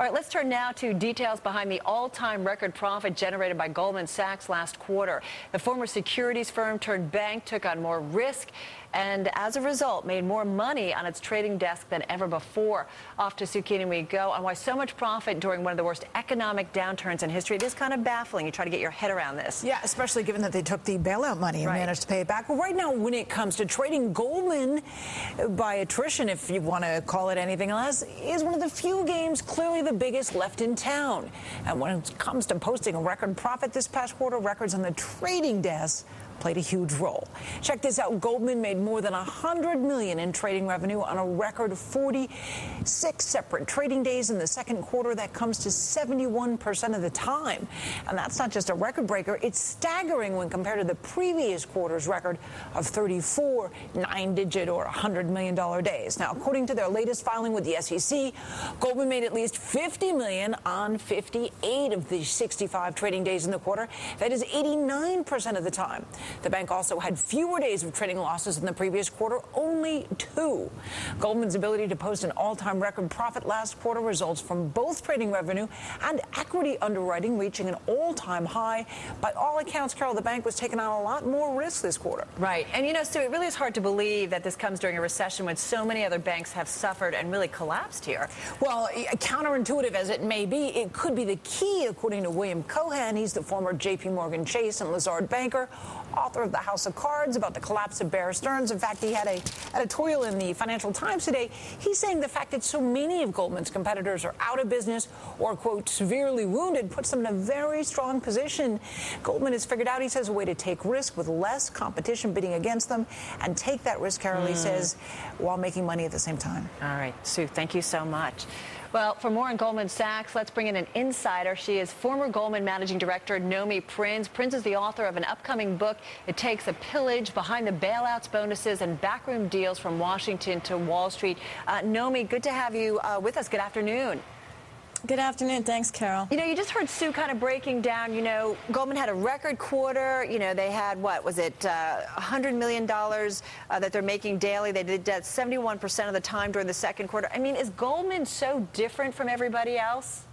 All right, let's turn now to details behind the all-time record profit generated by Goldman Sachs last quarter. The former securities firm turned bank took on more risk and as a result made more money on its trading desk than ever before. Off to Keenan we go on why so much profit during one of the worst economic downturns in history. It is kind of baffling. You try to get your head around this. Yeah, especially given that they took the bailout money and Right. managed to pay it back. Well, right now, when it comes to trading, Goldman, by attrition, if you want to call it anything else, is one of the few games clearly the biggest left in town. And when it comes to posting a record profit this past quarter, records on the trading desk played a huge role. Check this out. Goldman made more than 100 million in trading revenue on a record 46 separate trading days in the second quarter. That comes to 71% of the time. And that's not just a record breaker, it's staggering when compared to the previous quarter's record of 34 nine-digit or 100 million dollar days. Now, according to their latest filing with the SEC, Goldman made at least 50 million on 58 of the 65 trading days in the quarter. That is 89% of the time. The bank also had fewer days of trading losses in the previous quarter, only two. Goldman's ability to post an all-time record profit last quarter results from both trading revenue and equity underwriting reaching an all-time high. By all accounts, Carol, the bank was taking on a lot more risk this quarter. Right. And you know, Sue, it really is hard to believe that this comes during a recession when so many other banks have suffered and really collapsed here. Well, counterintuitive as it may be, it could be the key, according to William Cohan. He's the former J.P. Morgan Chase and Lazard banker, author of The House of Cards about the collapse of Bear Stearns. In fact, he had a editorial in the Financial Times today. He's saying the fact that so many of Goldman's competitors are out of business or, quote, severely wounded puts them in a very strong position. Goldman has figured out, he says, a way to take risk with less competition bidding against them and take that risk, Carol, he says, while making money at the same time. All right, Sue, thank you so much. Well, for more on Goldman Sachs, let's bring in an insider. She is former Goldman Managing Director Nomi Prins. Prins is the author of an upcoming book. It takes a pillage behind the bailouts, bonuses, and backroom deals from Washington to Wall Street. Uh, Nomi, good to have you uh, with us. Good afternoon. Good afternoon. Thanks, Carol. You know, you just heard Sue kind of breaking down, you know, Goldman had a record quarter. You know, they had, what, was it uh, $100 million uh, that they're making daily? They did that 71% of the time during the second quarter. I mean, is Goldman so different from everybody else?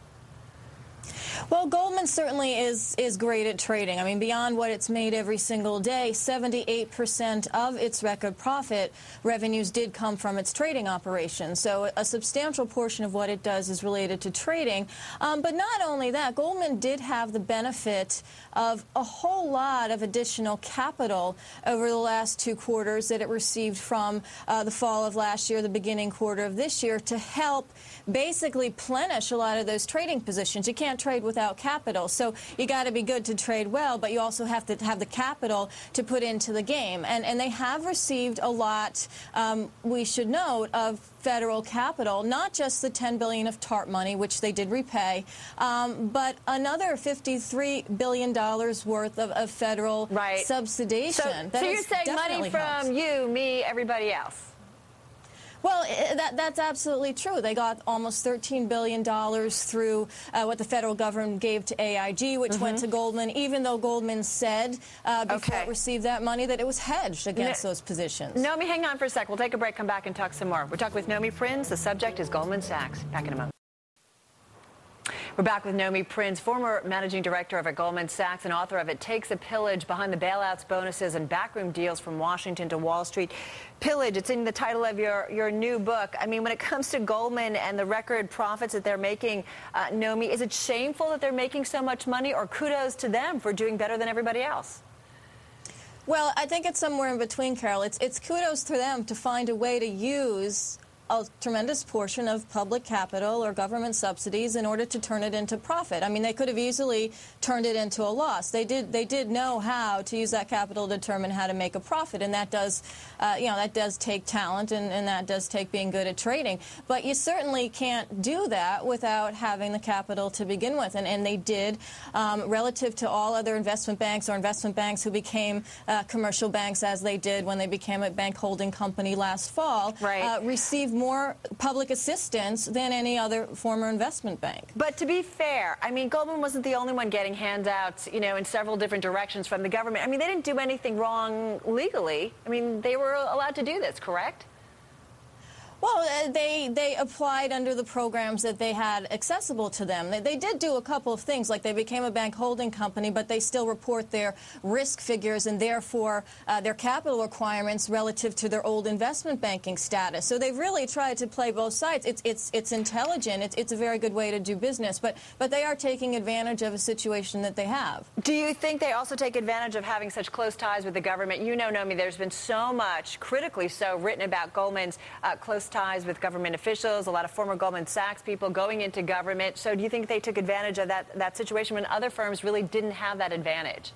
Well, Goldman certainly is is great at trading. I mean, beyond what it's made every single day, 78% of its record profit revenues did come from its trading operations. So a substantial portion of what it does is related to trading. Um, but not only that, Goldman did have the benefit of a whole lot of additional capital over the last two quarters that it received from uh, the fall of last year, the beginning quarter of this year, to help basically plenish a lot of those trading positions. You can't trade without capital. So you got to be good to trade well, but you also have to have the capital to put into the game. And, and they have received a lot, um, we should note, of federal capital, not just the 10 billion of TARP money, which they did repay, um, but another 53 billion dollars worth of, of federal Right. subsidization. So, That so you're saying money from you, me, everybody else? That, that's absolutely true. They got almost $13 billion through uh, what the federal government gave to AIG, which went to Goldman, even though Goldman said uh, before Mm-hmm. Okay. it received that money that it was hedged against No- those positions. Nomi, hang on for a sec. We'll take a break, come back and talk some more. We're talking with Nomi Prins. The subject is Goldman Sachs. Back in a moment. We're back with Nomi Prins, former managing director of at Goldman Sachs and author of It Takes a Pillage Behind the Bailouts, Bonuses, and Backroom Deals from Washington to Wall Street. Pillage, it's in the title of your, your new book. I mean, when it comes to Goldman and the record profits that they're making, uh, Nomi, is it shameful that they're making so much money or kudos to them for doing better than everybody else? Well, I think it's somewhere in between, Carol. It's, it's kudos to them to find a way to use a tremendous portion of public capital or government subsidies in order to turn it into profit. I mean, they could have easily turned it into a loss. They did. They did know how to use that capital to determine how to make a profit, and that does, uh, you know, that does take talent, and, and that does take being good at trading. But you certainly can't do that without having the capital to begin with, and, and they did, um, relative to all other investment banks or investment banks who became uh, commercial banks as they did when they became a bank holding company last fall. Right. Uh, received more public assistance than any other former investment bank. But to be fair, I mean, Goldman wasn't the only one getting handouts, you know, in several different directions from the government. I mean, they didn't do anything wrong legally. I mean, they were allowed to do this, correct? Well, uh, they they applied under the programs that they had accessible to them. They, they, did do a couple of things, like they became a bank holding company, but they still report their risk figures and therefore uh, their capital requirements relative to their old investment banking status. So they've really tried to play both sides. It's it's it's intelligent. It's it's a very good way to do business, but but they are taking advantage of a situation that they have. Do you think they also take advantage of having such close ties with the government? You know, Nomi, there's been so much, critically so, written about Goldman's uh, close ties with government officials, a lot of former Goldman Sachs people going into government. So do you think they took advantage of that, that situation when other firms really didn't have that advantage?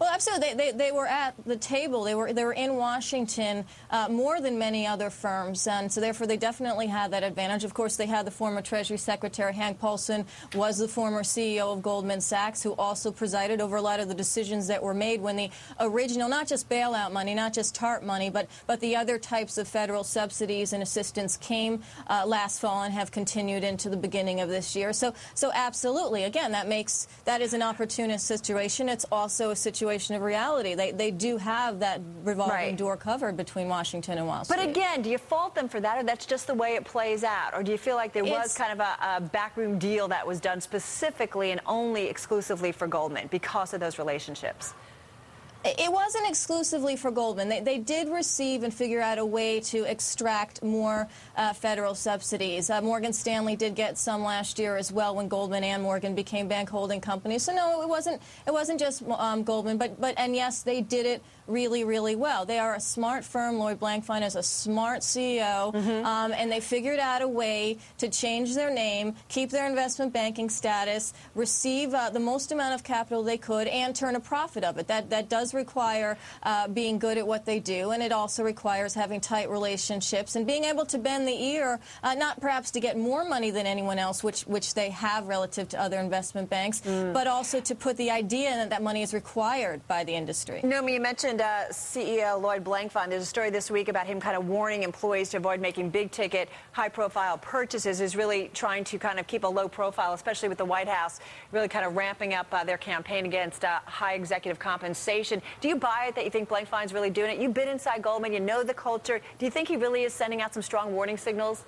Well, absolutely. They, they, they, were at the table. They were they were in Washington uh, more than many other firms, and so therefore they definitely had that advantage. Of course, they had the former Treasury Secretary Hank Paulson was the former CEO of Goldman Sachs, who also presided over a lot of the decisions that were made when the original, not just bailout money, not just TARP money, but but the other types of federal subsidies and assistance came uh, last fall and have continued into the beginning of this year. So so absolutely, again, that makes that is an opportunist situation. It's also a situation situation of reality. They, they do have that revolving right. door covered between Washington and Wall Street. But again, do you fault them for that, or that's just the way it plays out? Or do you feel like there was kind of a, a backroom deal that was done specifically and only exclusively for Goldman because of those relationships? It wasn't exclusively for Goldman. They, they, did receive and figure out a way to extract more uh, federal subsidies. Uh, Morgan Stanley did get some last year as well when Goldman and Morgan became bank holding companies. So no, it wasn't. It wasn't just um, Goldman, but but and yes, they did it really, really well. They are a smart firm. Lloyd Blankfein is a smart CEO, mm-hmm. um, and they figured out a way to change their name, keep their investment banking status, receive uh, the most amount of capital they could, and turn a profit of it. That that does require uh, being good at what they do, and it also requires having tight relationships and being able to bend the ear, uh, not perhaps to get more money than anyone else, which which they have relative to other investment banks, mm. but also to put the idea that that money is required by the industry. Nomi, you mentioned uh, CEO Lloyd Blankfein. There's a story this week about him kind of warning employees to avoid making big ticket, high profile purchases, is really trying to kind of keep a low profile, especially with the White House really kind of ramping up uh, their campaign against uh, high executive compensation. Do you buy it that you think Blankfein's really doing it? You've been inside Goldman, you know the culture. Do you think he really is sending out some strong warning signals?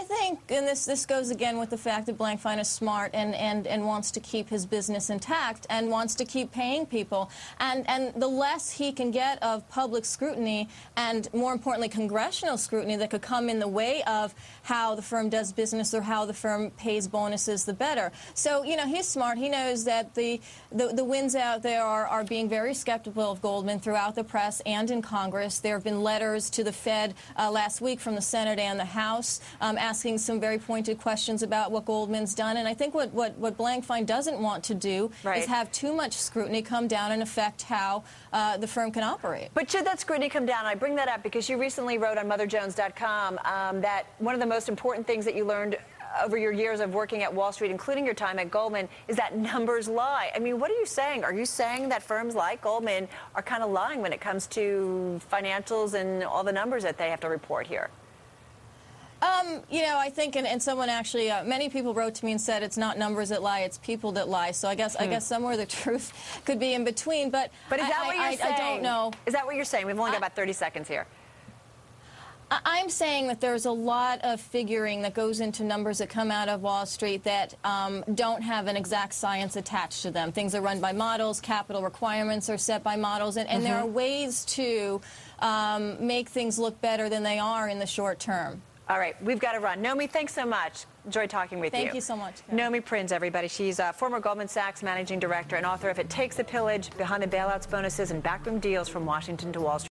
I, think, and this, this goes again with the fact that Blankfein is smart and, and, and wants to keep his business intact and wants to keep paying people. And, and the less he can get of public scrutiny and, more importantly, congressional scrutiny that could come in the way of how the firm does business or how the firm pays bonuses, the better. So, you know, he's smart. He knows that the, the, the winds out there are, are being very skeptical of Goldman throughout the press and in Congress. There have been letters to the Fed uh, last week from the Senate and the House um, asking some very pointed questions about what Goldman's done. And I think what, what, what Blankfein doesn't want to do right. is have too much scrutiny come down and affect how uh, the firm can operate. But should that scrutiny come down? I bring that up because you recently wrote on MotherJones.com um, that one of the most important things that you learned over your years of working at Wall Street, including your time at Goldman, is that numbers lie. I mean, what are you saying? Are you saying that firms like Goldman are kind of lying when it comes to financials and all the numbers that they have to report here? Um, you know, I think, and, and someone actually, uh, many people wrote to me and said it's not numbers that lie, it's people that lie. So I guess, hmm. I guess somewhere the truth could be in between. But but is that I, what you're I, saying? I don't know. Is that what you're saying? We've only got about 30 seconds here. I'm saying that there's a lot of figuring that goes into numbers that come out of Wall Street that um, don't have an exact science attached to them. Things are run by models, capital requirements are set by models, and, and mm -hmm. there are mm-hmm. ways to um, make things look better than they are in the short term. All right, we've got to run. Nomi, thanks so much. Enjoyed talking with Thank you. Thank you so much. Karen. Nomi Prins, everybody. She's a former Goldman Sachs managing director and author of It Takes a Pillage, Behind the Bailouts, Bonuses, and Backroom Deals from Washington to Wall Street.